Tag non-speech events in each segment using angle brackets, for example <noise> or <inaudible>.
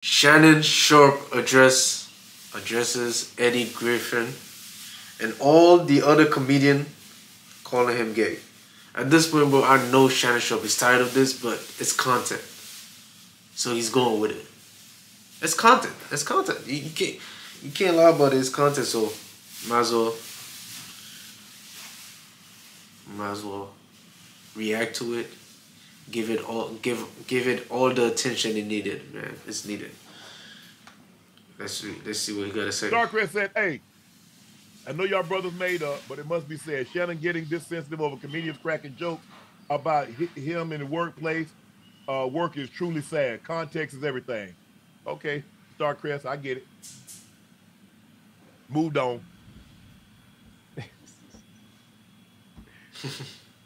Shannon Sharpe address addresses Eddie Griffin and all the other comedian calling him gay. At this point, bro, I know Shannon Sharpe is tired of this, but it's content. So he's going with it. It's content. It's content. You, you can't you can't lie about it. It's content. So might as well might as well react to it. Give it all give give it all the attention it needed, man. It's needed. Let's see, let's see what he gotta say. Starcrest said, hey, I know y'all brothers made up, but it must be said, Shannon getting this sensitive over comedians cracking jokes about him in the workplace. Uh, work is truly sad. Context is everything. Okay, Starcrest, I get it. Moved on. <laughs>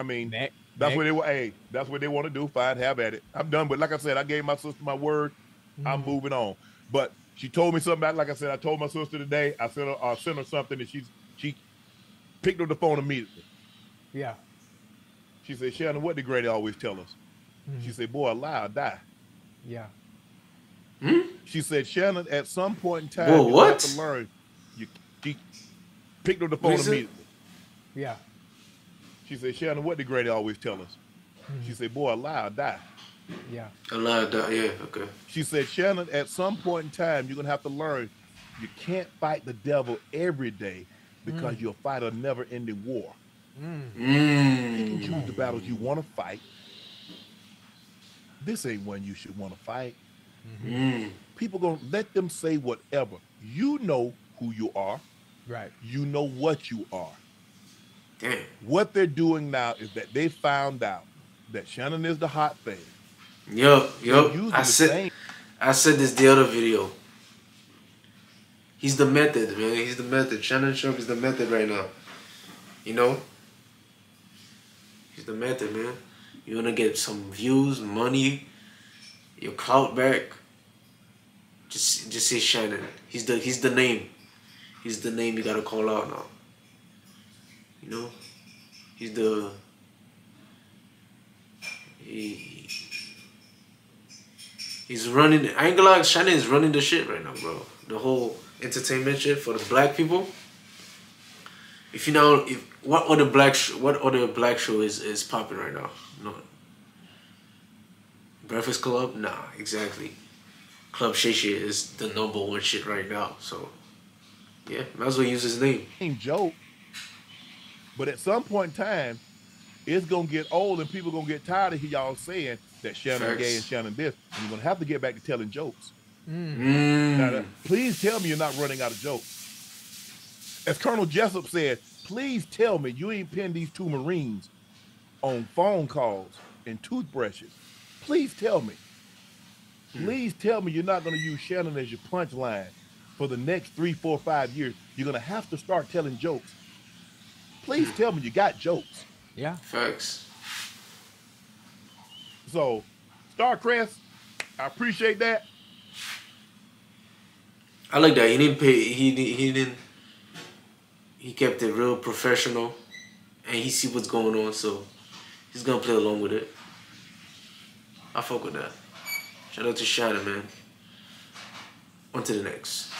I mean, Next, that's next. what they were. Hey, that's what they want to do. Fine, have at it. I'm done. But like I said, I gave my sister my word. I'm Mm-hmm. moving on. But she told me something. About, like I said, I told my sister today. I sent her, I sent her something, and she's she picked up the phone immediately. Yeah. She said, "Shannon, what did Grady always tell us?" She said, "Boy, a lie, or die." Yeah. She said, "Shannon, at some point in time, Whoa, you what? have to learn." You, she picked up the phone What is immediately. Yeah. She said, "Shannon, what did Grady always tell us?" She said, "Boy, a lie, or die." Yeah. A lot of that, yeah, okay. She said, Shannon, at some point in time, you're gonna have to learn you can't fight the devil every day because you'll fight a never-ending war. You can Mm. choose the battles you want to fight. This ain't one you should want to fight. Mm. People gonna let them say whatever. You know who you are. Right. You know what you are. Damn. What they're doing now is that they found out that Shannon is the hot thing. Yup, They're yup. I said same- I said this the other video. He's the method, man. He's the method. Shannon Sharpe is the method right now. You know? He's the method, man. You wanna get some views, money, your clout back. Just just say Shannon. He's the he's the name. He's the name you gotta call out now. You know? He's the he, he's running I ain't gonna lie, Shannon is running the shit right now, bro. The whole entertainment shit for the black people. If you know if what other black sh- what other black show is is popping right now? No. Breakfast Club? Nah, exactly. Club Shay Shay is the number one shit right now. So yeah, might as well use his name. joke. But at some point in time, it's gonna get old and people gonna get tired of y'all saying that Shannon gay and Shannon this. And you're gonna have to get back to telling jokes. Mm. Now, that- please tell me you're not running out of jokes. As Colonel Jessup said, please tell me you ain't pinned these two Marines on phone calls and toothbrushes. Please tell me. Please tell me you're not going to use Shannon as your punchline for the next three, four, five years. You're going to have to start telling jokes. Please tell me you got jokes. Yeah. Facts. So, Starcrest, I appreciate that. I like that. He didn't pay. He he didn't. He kept it real professional, and he see what's going on, so he's gonna play along with it. I fuck with that. Shout out to Shannon, man. On to the next.